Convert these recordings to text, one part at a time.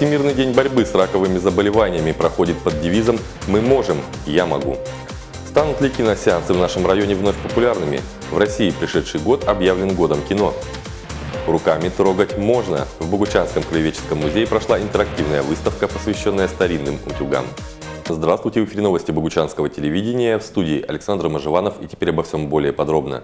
Всемирный день борьбы с раковыми заболеваниями проходит под девизом «Мы можем, я могу». Станут ли киносеансы в нашем районе вновь популярными? В России пришедший год объявлен годом кино. Руками трогать можно. В Богучанском краеведческом музее прошла интерактивная выставка, посвященная старинным утюгам. Здравствуйте, в эфире новости Богучанского телевидения. В студии Александр Мажеванов и теперь обо всем более подробно.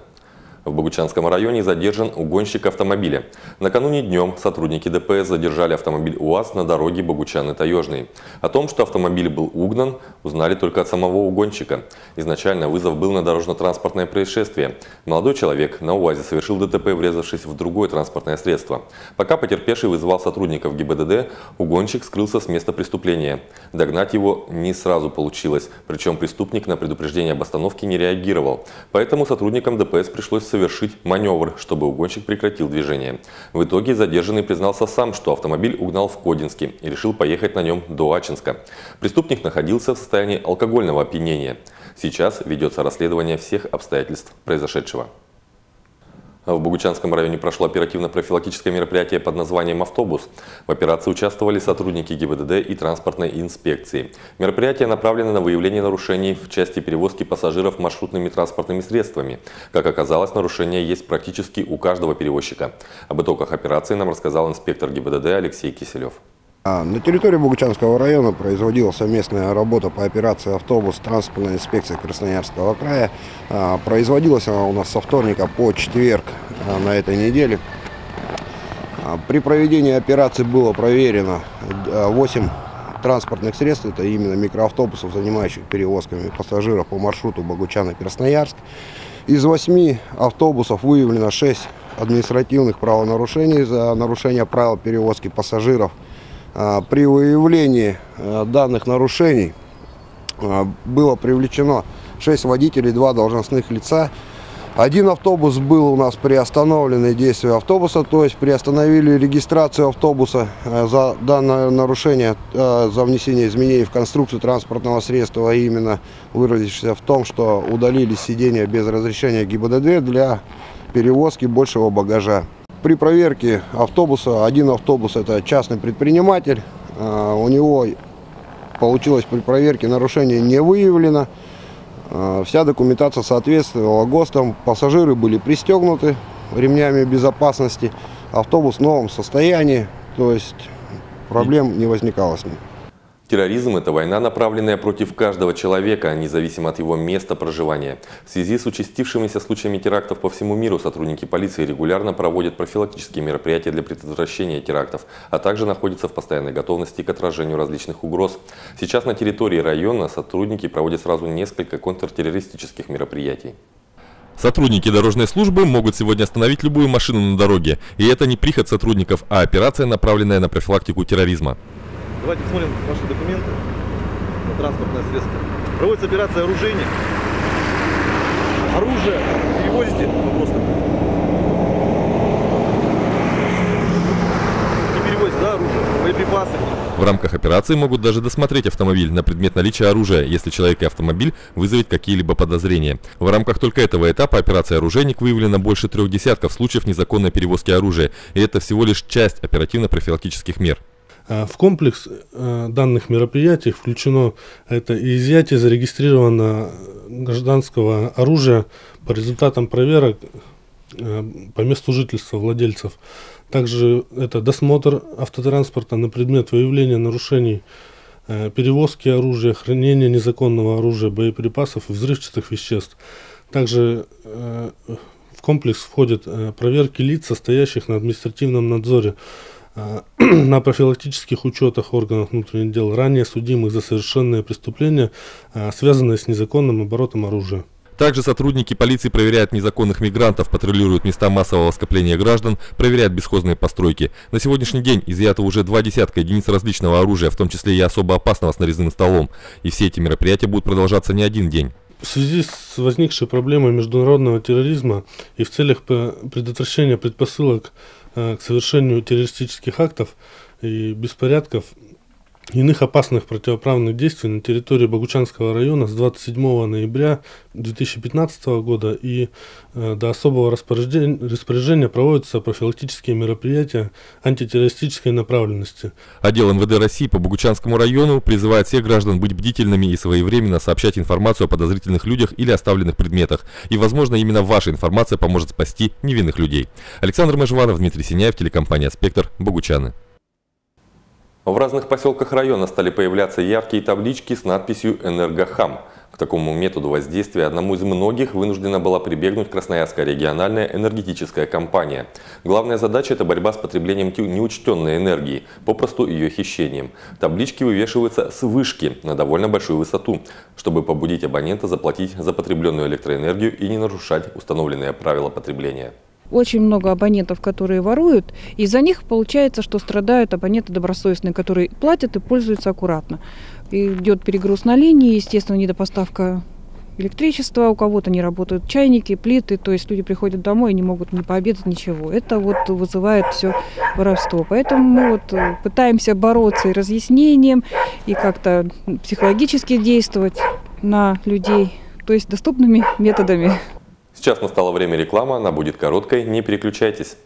В Богучанском районе задержан угонщик автомобиля. Накануне днем сотрудники ДПС задержали автомобиль УАЗ на дороге Богучаны-Таежный. О том, что автомобиль был угнан, узнали только от самого угонщика. Изначально вызов был на дорожно-транспортное происшествие. Молодой человек на УАЗе совершил ДТП, врезавшись в другое транспортное средство. Пока потерпевший вызывал сотрудников ГИБДД, угонщик скрылся с места преступления. Догнать его не сразу получилось, причем преступник на предупреждение об остановке не реагировал. Поэтому сотрудникам ДПС пришлось совершить маневр, чтобы угонщик прекратил движение. В итоге задержанный признался сам, что автомобиль угнал в Кодинске и решил поехать на нем до Ачинска. Преступник находился в состоянии алкогольного опьянения. Сейчас ведется расследование всех обстоятельств произошедшего. В Богучанском районе прошло оперативно-профилактическое мероприятие под названием «Автобус». В операции участвовали сотрудники ГИБДД и транспортной инспекции. Мероприятие направлено на выявление нарушений в части перевозки пассажиров маршрутными транспортными средствами. Как оказалось, нарушения есть практически у каждого перевозчика. Об итогах операции нам рассказал инспектор ГИБДД Алексей Киселев. А, на территории Богучанского района производилась совместная работа по операции «Автобус» транспортной инспекции Красноярского края. А, производилась она у нас со вторника по четверг а, на этой неделе. При проведении операции было проверено 8 транспортных средств, это именно микроавтобусов, занимающих перевозками пассажиров по маршруту Богучана-Красноярск. Из 8 автобусов выявлено 6 административных правонарушений за нарушение правил перевозки пассажиров – при выявлении а, данных нарушений а, было привлечено 6 водителей, 2 должностных лица. Один автобус был у нас приостановлены действия автобуса, то есть приостановили регистрацию автобуса за данное нарушение, за внесение изменений в конструкцию транспортного средства, а именно выразившись в том, что удалили сиденье без разрешения ГИБДД для перевозки большего багажа. При проверке автобуса, один автобус это частный предприниматель, а, у него получилось при проверке нарушение не выявлено. А, вся документация соответствовала ГОСТам, пассажиры были пристегнуты ремнями безопасности, автобус в новом состоянии, то есть проблем не возникало с ним. Терроризм – это война, направленная против каждого человека, независимо от его места проживания. В связи с участившимися случаями терактов по всему миру сотрудники полиции регулярно проводят профилактические мероприятия для предотвращения терактов, а также находятся в постоянной готовности к отражению различных угроз. Сейчас на территории района сотрудники проводят сразу несколько контртеррористических мероприятий. Сотрудники дорожной службы могут сегодня остановить любую машину на дороге. И это не приход сотрудников, а операция, направленная на профилактику терроризма. Давайте посмотрим ваши документы на транспортное средство. Проводится операция оружейник. Оружие перевозите? Вопрос Не перевозите, да, оружие? Боеприпасы? В рамках операции могут даже досмотреть автомобиль на предмет наличия оружия, если человек и автомобиль вызовет какие-либо подозрения. В рамках только этого этапа операции «Оружейник» выявлено больше трех десятков случаев незаконной перевозки оружия, и это всего лишь часть оперативно-профилактических мер. А, в комплекс э, данных мероприятий включено это изъятие зарегистрированного гражданского оружия по результатам проверок э, по месту жительства владельцев. Также это досмотр автотранспорта на предмет выявления нарушений э, перевозки оружия, хранения незаконного оружия, боеприпасов и взрывчатых веществ. Также в комплекс входят проверки лиц, состоящих на административном надзоре, на профилактических учетах органов внутренних дел ранее судимых за совершенные преступления, а, связанные с незаконным оборотом оружия. Также сотрудники полиции проверяют незаконных мигрантов, патрулируют места массового скопления граждан, проверяют бесхозные постройки. На сегодняшний день изъято уже два десятка единиц различного оружия, в том числе и особо опасного с нарезным столом. И все эти мероприятия будут продолжаться не один день. В связи с возникшей проблемой международного терроризма и в целях предотвращения предпосылок Э, к совершению террористических актов и беспорядков иных опасных противоправных действий на территории Богучанского района с 27 ноября 2015 года и э, до особого распоряжения, распоряжения проводятся профилактические мероприятия антитеррористической направленности. Отдел МВД России по Богучанскому району призывает всех граждан быть бдительными и своевременно сообщать информацию о подозрительных людях или оставленных предметах. И, возможно, именно ваша информация поможет спасти невинных людей. Александр Межванов, Дмитрий Синяев, телекомпания «Спектр», Богучаны. В разных поселках района стали появляться яркие таблички с надписью «Энергохам». К такому методу воздействия одному из многих вынуждена была прибегнуть Красноярская региональная энергетическая компания. Главная задача – это борьба с потреблением неучтенной энергии, попросту ее хищением. Таблички вывешиваются с вышки на довольно большую высоту, чтобы побудить абонента заплатить за потребленную электроэнергию и не нарушать установленные правила потребления. Очень много абонентов, которые воруют, и за них получается, что страдают абоненты добросовестные, которые платят и пользуются аккуратно. Идет перегруз на линии, естественно, недопоставка электричества, у кого-то не работают чайники, плиты, то есть люди приходят домой и не могут не пообедать, ничего. Это вот вызывает все воровство. Поэтому мы вот э, пытаемся бороться и разъяснением, и как-то психологически действовать на людей, то есть доступными методами. Сейчас настало время рекламы, она будет короткой, не переключайтесь.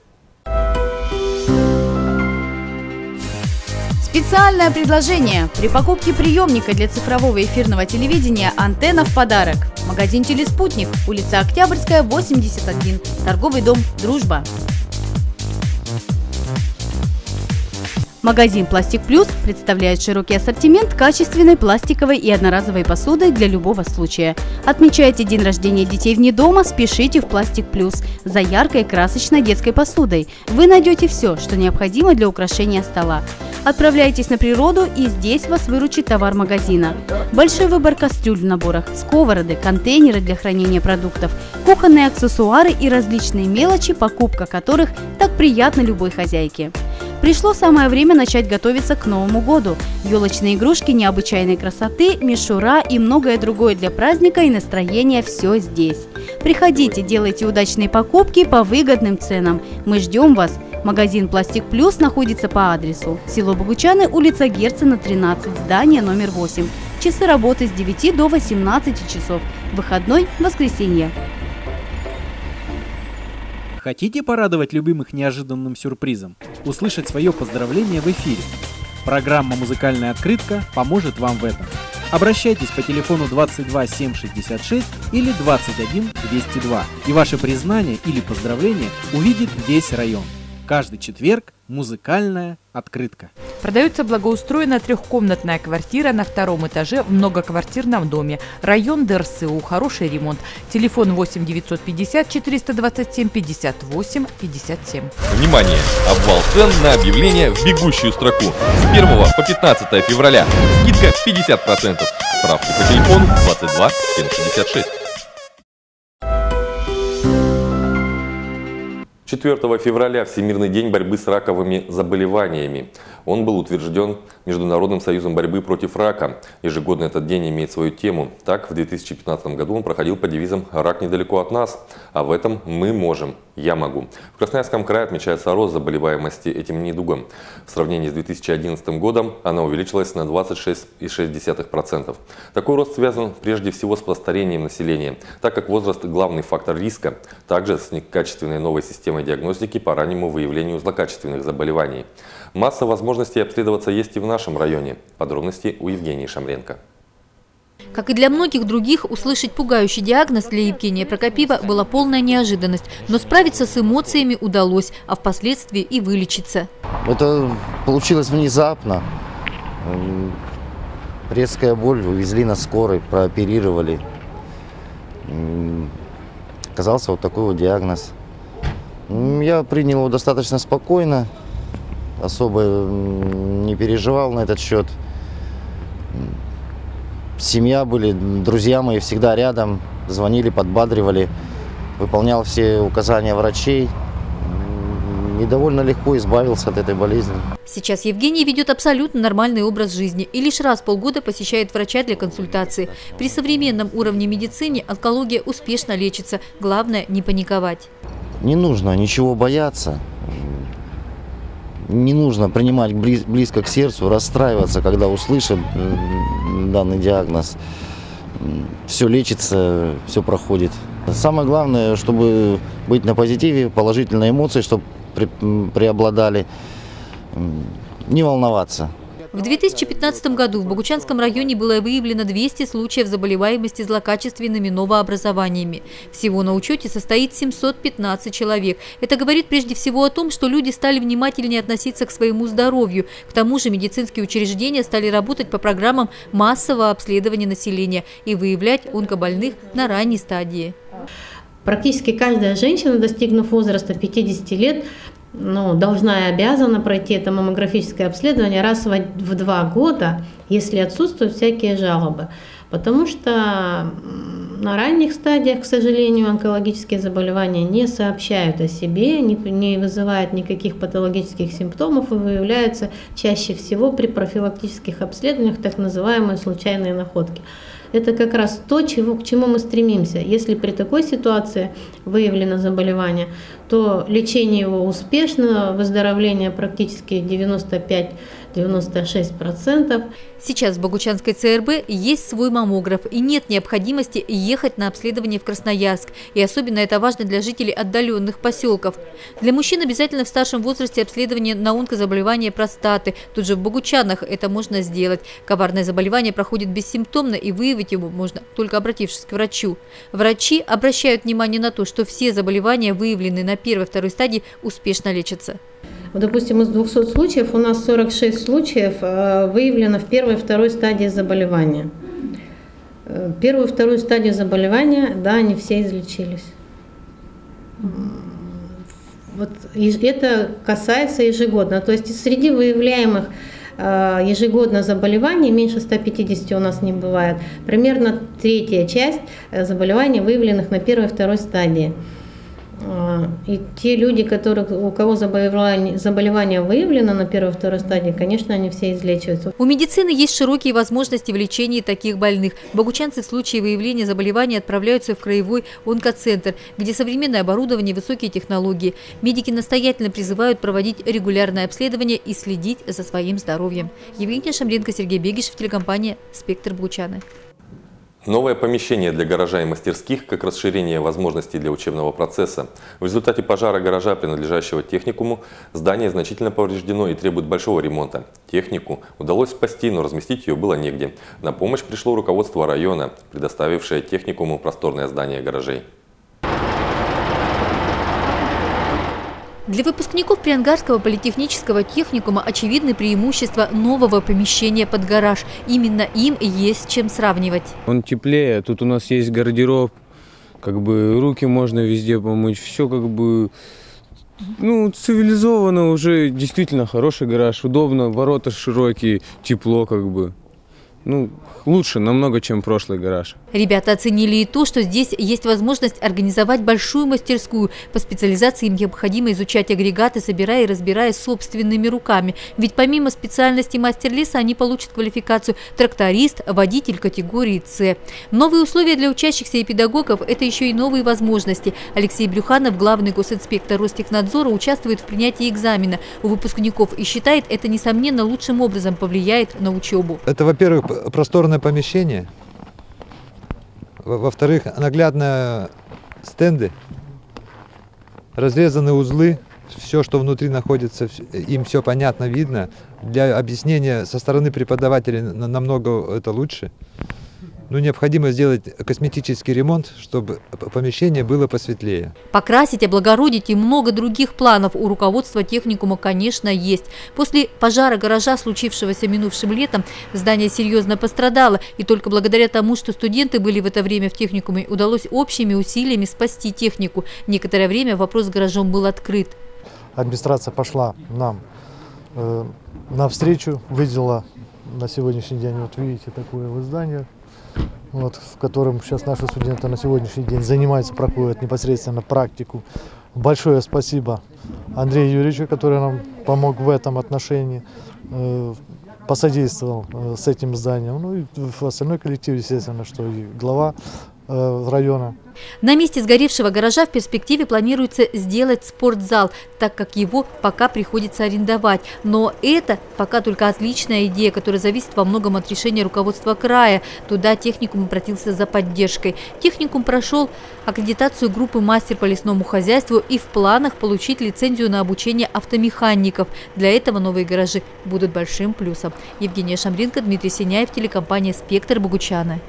Специальное предложение. При покупке приемника для цифрового эфирного телевидения антенна в подарок. Магазин «Телеспутник», улица Октябрьская, 81, торговый дом «Дружба». Магазин «Пластик Плюс» представляет широкий ассортимент качественной пластиковой и одноразовой посуды для любого случая. Отмечайте день рождения детей вне дома, спешите в «Пластик Плюс» за яркой красочной детской посудой. Вы найдете все, что необходимо для украшения стола. Отправляйтесь на природу, и здесь вас выручит товар магазина. Большой выбор кастрюль в наборах, сковороды, контейнеры для хранения продуктов, кухонные аксессуары и различные мелочи, покупка которых так приятна любой хозяйке. Пришло самое время начать готовиться к Новому году. Елочные игрушки необычайной красоты, мишура и многое другое для праздника и настроения – все здесь. Приходите, делайте удачные покупки по выгодным ценам. Мы ждем вас. Магазин «Пластик Плюс» находится по адресу село Богучаны, улица Герцена, 13, здание номер 8. Часы работы с 9 до 18 часов. Выходной – воскресенье. Хотите порадовать любимых неожиданным сюрпризом? Услышать свое поздравление в эфире? Программа «Музыкальная открытка» поможет вам в этом. Обращайтесь по телефону 22 766 или 21 202, и ваше признание или поздравление увидит весь район. Каждый четверг музыкальная открытка. Продается благоустроенная трехкомнатная квартира на втором этаже в многоквартирном доме. Район ДРСУ. Хороший ремонт. Телефон 8 950 427 58 57. Внимание! Обвал цен на объявление в бегущую строку. С 1 по 15 февраля. Скидка 50%. Справки по телефону 22 766. 4 февраля Всемирный день борьбы с раковыми заболеваниями. Он был утвержден Международным союзом борьбы против рака. Ежегодно этот день имеет свою тему. Так, в 2015 году он проходил под девизом «Рак недалеко от нас», а в этом мы можем, я могу. В Красноярском крае отмечается рост заболеваемости этим недугом. В сравнении с 2011 годом она увеличилась на 26,6%. Такой рост связан прежде всего с старением населения, так как возраст – главный фактор риска. Также с некачественной новой системой диагностики по раннему выявлению злокачественных заболеваний. Масса возможностей обследоваться есть и в нашем районе. Подробности у Евгении Шамренко. Как и для многих других, услышать пугающий диагноз для Евгения Прокопива была полная неожиданность. Но справиться с эмоциями удалось, а впоследствии и вылечиться. Это получилось внезапно. Резкая боль, увезли на скорой, прооперировали. Оказался вот такой вот диагноз. Я принял его достаточно спокойно, особо не переживал на этот счет. Семья были, друзья мои всегда рядом, звонили, подбадривали, выполнял все указания врачей и довольно легко избавился от этой болезни. Сейчас Евгений ведет абсолютно нормальный образ жизни и лишь раз в полгода посещает врача для консультации. При современном уровне медицины онкология успешно лечится, главное не паниковать. Не нужно ничего бояться. Не нужно принимать близ, близко к сердцу, расстраиваться, когда услышат данный диагноз. Все лечится, все проходит. Самое главное, чтобы быть на позитиве, положительные эмоции, чтобы преобладали, не волноваться. В 2015 году в Богучанском районе было выявлено 200 случаев заболеваемости злокачественными новообразованиями. Всего на учете состоит 715 человек. Это говорит прежде всего о том, что люди стали внимательнее относиться к своему здоровью. К тому же медицинские учреждения стали работать по программам массового обследования населения и выявлять онкобольных на ранней стадии. Практически каждая женщина, достигнув возраста 50 лет, ну, должна и обязана пройти это маммографическое обследование раз в, два года, если отсутствуют всякие жалобы. Потому что на ранних стадиях, к сожалению, онкологические заболевания не сообщают о себе, не, не вызывают никаких патологических симптомов и выявляются чаще всего при профилактических обследованиях так называемые случайные находки это как раз то, чего, к чему мы стремимся. Если при такой ситуации выявлено заболевание, то лечение его успешно, выздоровление практически 95 96%. Сейчас в Богучанской ЦРБ есть свой маммограф и нет необходимости ехать на обследование в Красноярск. И особенно это важно для жителей отдаленных поселков. Для мужчин обязательно в старшем возрасте обследование на онкозаболевание простаты. Тут же в Богучанах это можно сделать. Коварное заболевание проходит бессимптомно и выявить его можно, только обратившись к врачу. Врачи обращают внимание на то, что все заболевания, выявленные на первой и второй стадии, успешно лечатся. Допустим, из 200 случаев у нас 46 случаев э, выявлено в первой и второй стадии заболевания. Э, первую и вторую стадию заболевания, да, они все излечились. Вот это касается ежегодно. То есть среди выявляемых э, ежегодно заболеваний, меньше 150 у нас не бывает, примерно третья часть заболеваний, выявленных на первой и второй стадии. А, и те люди, которых, у кого заболевание, заболевание выявлено на первой и второй стадии, конечно, они все излечиваются. У медицины есть широкие возможности в лечении таких больных. Богучанцы в случае выявления заболевания отправляются в краевой онкоцентр, где современное оборудование высокие технологии. Медики настоятельно призывают проводить регулярное обследование и следить за своим здоровьем. Евгения Шамренко, Сергей Бегишев, телекомпания «Спектр Бучаны». Новое помещение для гаража и мастерских как расширение возможностей для учебного процесса. В результате пожара гаража, принадлежащего техникуму, здание значительно повреждено и требует большого ремонта. Технику удалось спасти, но разместить ее было негде. На помощь пришло руководство района, предоставившее техникуму просторное здание гаражей. Для выпускников Приангарского политехнического техникума очевидны преимущества нового помещения под гараж. Именно им есть чем сравнивать. Он теплее, тут у нас есть гардероб, как бы руки можно везде помыть, все как бы ну, цивилизованно уже, действительно хороший гараж, удобно, ворота широкие, тепло как бы ну, лучше намного, чем прошлый гараж. Ребята оценили и то, что здесь есть возможность организовать большую мастерскую. По специализации им необходимо изучать агрегаты, собирая и разбирая собственными руками. Ведь помимо специальности мастер леса, они получат квалификацию тракторист, водитель категории С. Новые условия для учащихся и педагогов – это еще и новые возможности. Алексей Брюханов, главный госинспектор Ростехнадзора, участвует в принятии экзамена у выпускников и считает, это, несомненно, лучшим образом повлияет на учебу. Это, во-первых, просторное помещение. Во-вторых, наглядные стенды, разрезаны узлы, все, что внутри находится, им все понятно, видно. Для объяснения со стороны преподавателей намного это лучше ну, необходимо сделать косметический ремонт, чтобы помещение было посветлее. Покрасить, облагородить и много других планов у руководства техникума, конечно, есть. После пожара гаража, случившегося минувшим летом, здание серьезно пострадало. И только благодаря тому, что студенты были в это время в техникуме, удалось общими усилиями спасти технику. Некоторое время вопрос с гаражом был открыт. Администрация пошла нам э, навстречу, выделила на сегодняшний день, вот видите, такое вот здание, вот, в котором сейчас наши студенты на сегодняшний день занимаются, проходят непосредственно практику. Большое спасибо Андрею Юрьевичу, который нам помог в этом отношении, э, посодействовал э, с этим зданием. Ну и в остальной коллектив, естественно, что и глава района. На месте сгоревшего гаража в перспективе планируется сделать спортзал, так как его пока приходится арендовать. Но это пока только отличная идея, которая зависит во многом от решения руководства края. Туда техникум обратился за поддержкой. Техникум прошел аккредитацию группы «Мастер по лесному хозяйству» и в планах получить лицензию на обучение автомехаников. Для этого новые гаражи будут большим плюсом. Евгения Шамринка, Дмитрий Синяев, телекомпания «Спектр» Богучаны.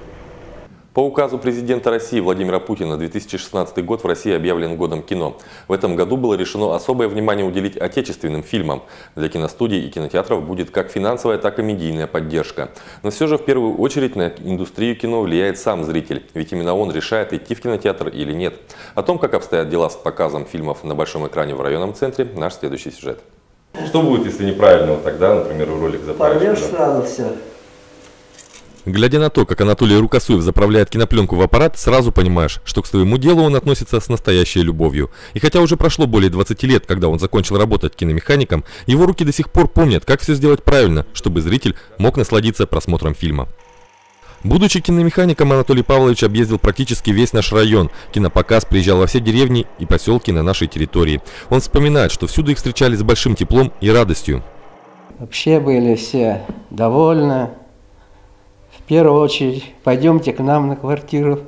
По указу президента России Владимира Путина 2016 год в России объявлен годом кино. В этом году было решено особое внимание уделить отечественным фильмам. Для киностудий и кинотеатров будет как финансовая, так и медийная поддержка. Но все же в первую очередь на индустрию кино влияет сам зритель, ведь именно он решает, идти в кинотеатр или нет. О том, как обстоят дела с показом фильмов на большом экране в районном центре, наш следующий сюжет. Что будет, если неправильно вот тогда, например, ролик заправишь? Порвешь сразу все. Глядя на то, как Анатолий Рукосуев заправляет кинопленку в аппарат, сразу понимаешь, что к своему делу он относится с настоящей любовью. И хотя уже прошло более 20 лет, когда он закончил работать киномехаником, его руки до сих пор помнят, как все сделать правильно, чтобы зритель мог насладиться просмотром фильма. Будучи киномехаником, Анатолий Павлович объездил практически весь наш район. Кинопоказ приезжал во все деревни и поселки на нашей территории. Он вспоминает, что всюду их встречали с большим теплом и радостью. Вообще были все довольны, первую очередь, пойдемте к нам на квартиру,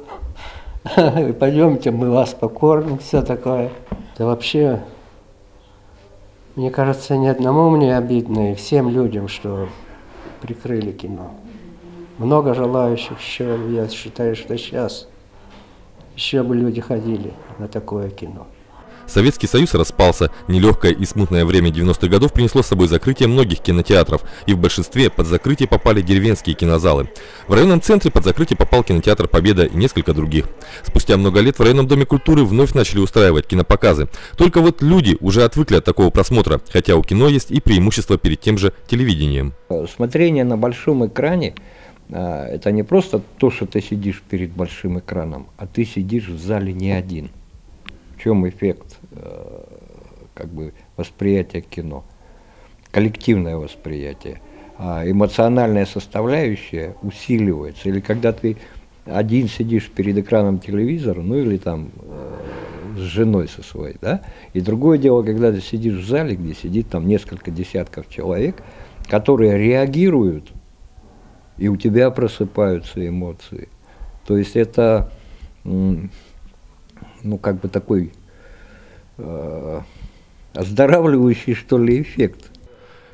пойдемте, мы вас покормим, все такое. Да вообще, мне кажется, ни одному мне обидно, и всем людям, что прикрыли кино. Много желающих еще, я считаю, что сейчас еще бы люди ходили на такое кино. Советский Союз распался. Нелегкое и смутное время 90-х годов принесло с собой закрытие многих кинотеатров, и в большинстве под закрытие попали деревенские кинозалы. В районном центре под закрытие попал кинотеатр «Победа» и несколько других. Спустя много лет в районном доме культуры вновь начали устраивать кинопоказы. Только вот люди уже отвыкли от такого просмотра, хотя у кино есть и преимущество перед тем же телевидением. Смотрение на большом экране а, это не просто то, что ты сидишь перед большим экраном, а ты сидишь в зале не один чем эффект э, как бы восприятия кино, коллективное восприятие. А эмоциональная составляющая усиливается. Или когда ты один сидишь перед экраном телевизора, ну или там э, с женой со своей, да, и другое дело, когда ты сидишь в зале, где сидит там несколько десятков человек, которые реагируют, и у тебя просыпаются эмоции. То есть это ну, как бы такой э, оздоравливающий, что ли, эффект.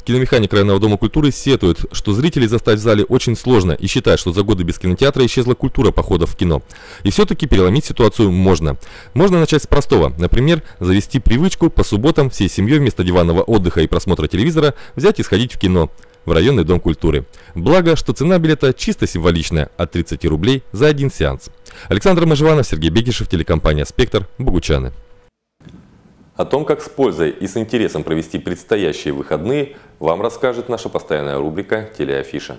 Киномеханик районного дома культуры сетует, что зрителей заставить в зале очень сложно и считает, что за годы без кинотеатра исчезла культура походов в кино. И все-таки переломить ситуацию можно. Можно начать с простого. Например, завести привычку по субботам всей семьей вместо диванного отдыха и просмотра телевизора взять и сходить в кино в районный дом культуры. Благо, что цена билета чисто символичная – от 30 рублей за один сеанс. Александр Мажеванов, Сергей Бегишев, телекомпания «Спектр», Богучаны. О том, как с пользой и с интересом провести предстоящие выходные, вам расскажет наша постоянная рубрика «Телеафиша».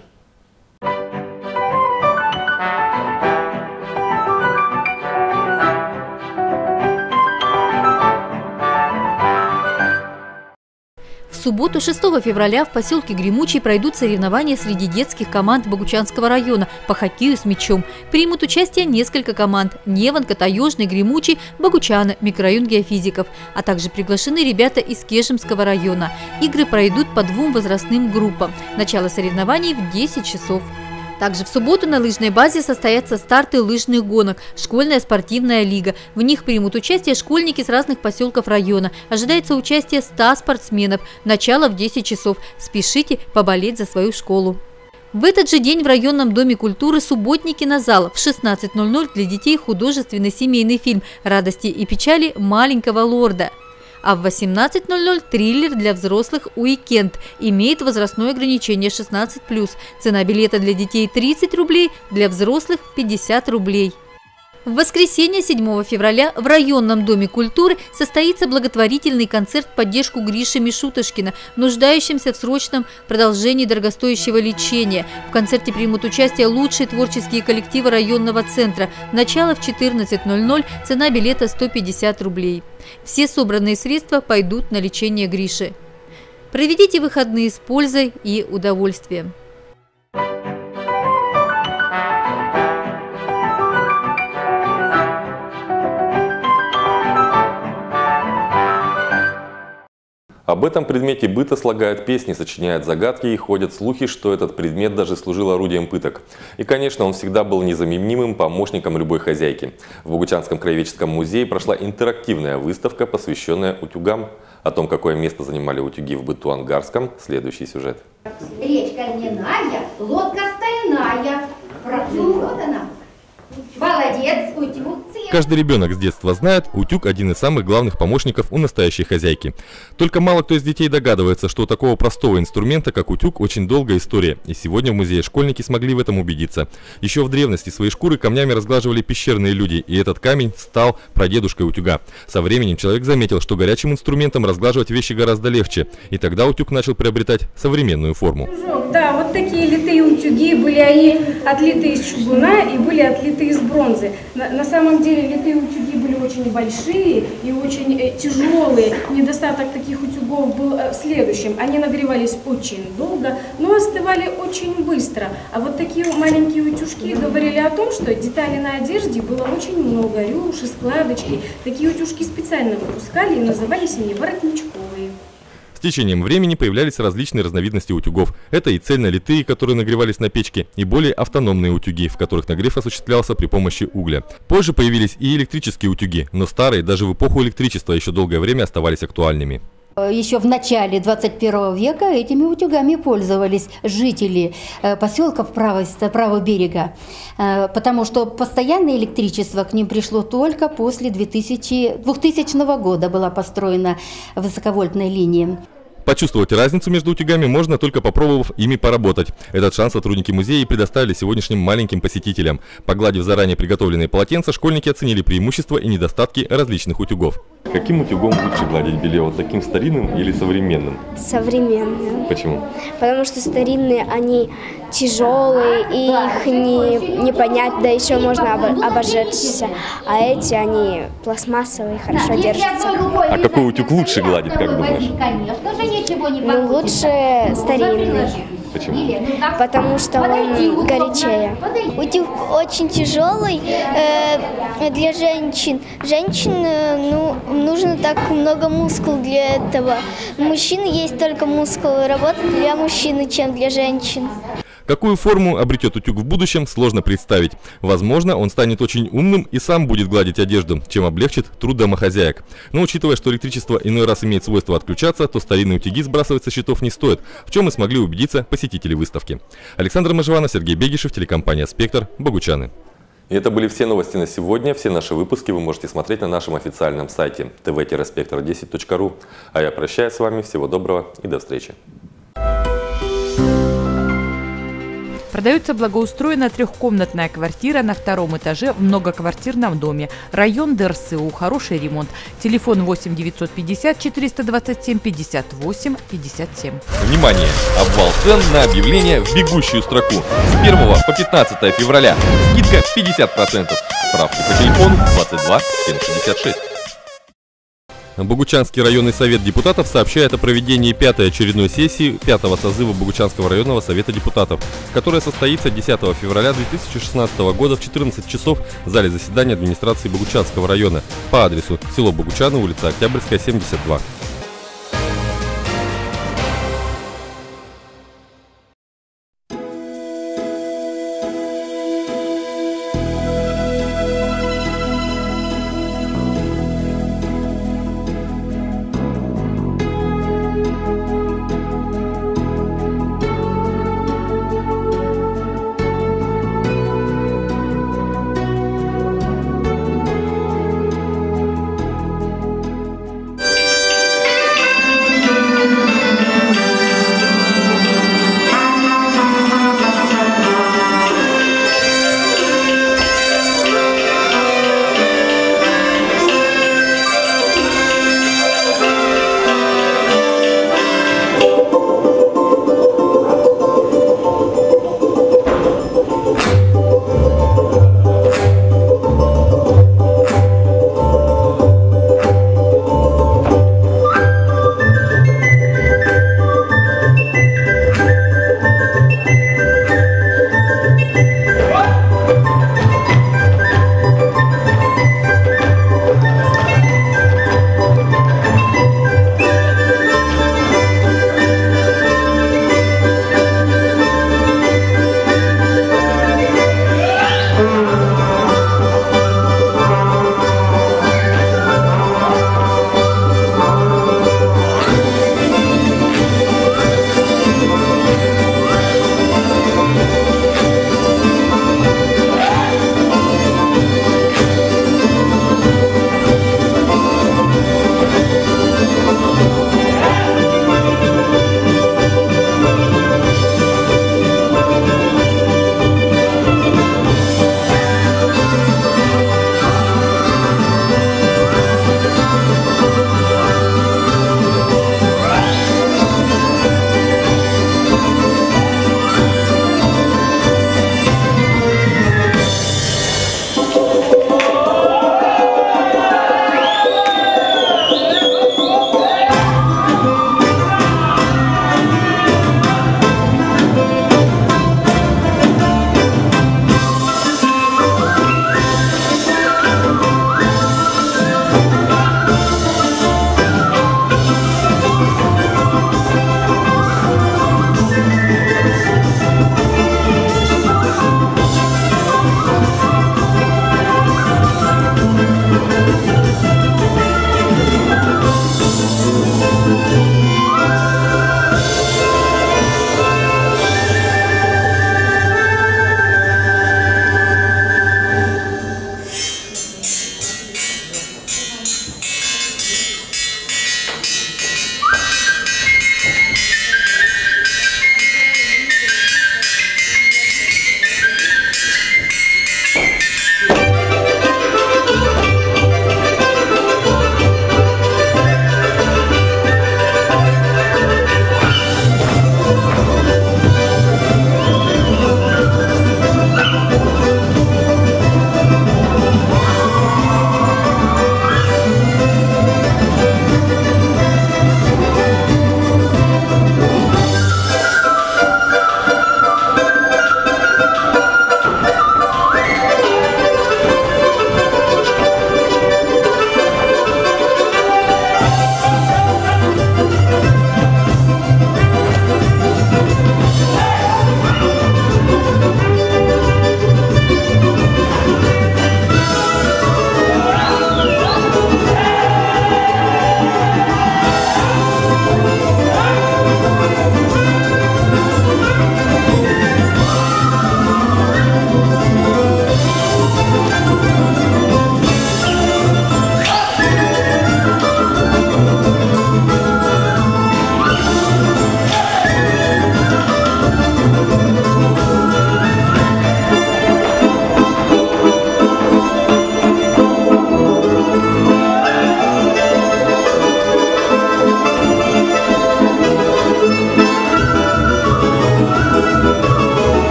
Субботу 6 февраля в поселке Гремучий пройдут соревнования среди детских команд Богучанского района по хоккею с мячом. Примут участие несколько команд – Неванка, Таежный, Гремучий, Богучана, микрорайон геофизиков, а также приглашены ребята из Кешемского района. Игры пройдут по двум возрастным группам. Начало соревнований в 10 часов. Также в субботу на лыжной базе состоятся старты лыжных гонок, школьная спортивная лига. В них примут участие школьники с разных поселков района. Ожидается участие 100 спортсменов. Начало в 10 часов. Спешите поболеть за свою школу. В этот же день в районном доме культуры субботний кинозал в 16.00 для детей художественный семейный фильм «Радости и печали маленького лорда» а в 18.00 триллер для взрослых «Уикенд» имеет возрастное ограничение 16+. Цена билета для детей 30 рублей, для взрослых 50 рублей. В воскресенье 7 февраля в районном доме культуры состоится благотворительный концерт в поддержку Гриши Мишутышкина, нуждающимся в срочном продолжении дорогостоящего лечения. В концерте примут участие лучшие творческие коллективы районного центра. Начало в 14.00, цена билета 150 рублей. Все собранные средства пойдут на лечение Гриши. Проведите выходные с пользой и удовольствием. Об этом предмете быта слагают песни, сочиняют загадки и ходят слухи, что этот предмет даже служил орудием пыток. И, конечно, он всегда был незаменимым помощником любой хозяйки. В Богучанском краеведческом музее прошла интерактивная выставка, посвященная утюгам. О том, какое место занимали утюги в быту ангарском, следующий сюжет. Речка льняная, лодка стальная. Вот она. Молодец, утюг. Каждый ребенок с детства знает, утюг – один из самых главных помощников у настоящей хозяйки. Только мало кто из детей догадывается, что у такого простого инструмента, как утюг, очень долгая история. И сегодня в музее школьники смогли в этом убедиться. Еще в древности свои шкуры камнями разглаживали пещерные люди, и этот камень стал прадедушкой утюга. Со временем человек заметил, что горячим инструментом разглаживать вещи гораздо легче, и тогда утюг начал приобретать современную форму. Да, вот такие литые утюги были, они отлиты из чугуна и были отлиты из бронзы. На, на самом деле литые утюги были очень большие и очень э, тяжелые. Недостаток таких утюгов был э, в следующем. Они нагревались очень долго, но остывали очень быстро. А вот такие маленькие утюжки говорили о том, что деталей на одежде было очень много, рюши, складочки. Такие утюжки специально выпускали и назывались они воротничковые. С течением времени появлялись различные разновидности утюгов. Это и цельнолитые, которые нагревались на печке, и более автономные утюги, в которых нагрев осуществлялся при помощи угля. Позже появились и электрические утюги, но старые даже в эпоху электричества еще долгое время оставались актуальными. Еще в начале 21 века этими утюгами пользовались жители э, поселков правого, правого берега, э, потому что постоянное электричество к ним пришло только после 2000, 2000 года была построена высоковольтная линия. Почувствовать разницу между утюгами можно только попробовав ими поработать. Этот шанс сотрудники музея предоставили сегодняшним маленьким посетителям. Погладив заранее приготовленные полотенца, школьники оценили преимущества и недостатки различных утюгов. Каким утюгом лучше гладить белье? Вот таким старинным или современным? Современным. Почему? Потому что старинные, они тяжелые, и их не, не понять, да еще можно об, обожечься. А эти, они пластмассовые, хорошо держатся. А какой утюг лучше гладить, как думаешь? Ну, лучше старинный. Почему? Потому что он горячее. Утюг очень тяжелый э, для женщин. Женщин, э, ну, нужно так много мускул для этого. У мужчин есть только мускулы. Работа для мужчины, чем для женщин. Какую форму обретет утюг в будущем, сложно представить. Возможно, он станет очень умным и сам будет гладить одежду, чем облегчит труд домохозяек. Но учитывая, что электричество иной раз имеет свойство отключаться, то старинные утюги сбрасывать со счетов не стоит, в чем и смогли убедиться посетители выставки. Александр Мажеванов, Сергей Бегишев, телекомпания «Спектр», Богучаны. И это были все новости на сегодня. Все наши выпуски вы можете смотреть на нашем официальном сайте tv-spectr10.ru. А я прощаюсь с вами. Всего доброго и до встречи. Продается благоустроенная трехкомнатная квартира на втором этаже в многоквартирном доме. Район ДРСУ. Хороший ремонт. Телефон 8 950 427 58 57. Внимание! Обвал цен на объявление в бегущую строку. С 1 по 15 февраля. Скидка 50%. Справки по телефону 22 766. Богучанский районный совет депутатов сообщает о проведении пятой очередной сессии пятого созыва Богучанского районного совета депутатов, которая состоится 10 февраля 2016 года в 14 часов в зале заседания администрации Богучанского района по адресу село Богучаны, улица Октябрьская, 72.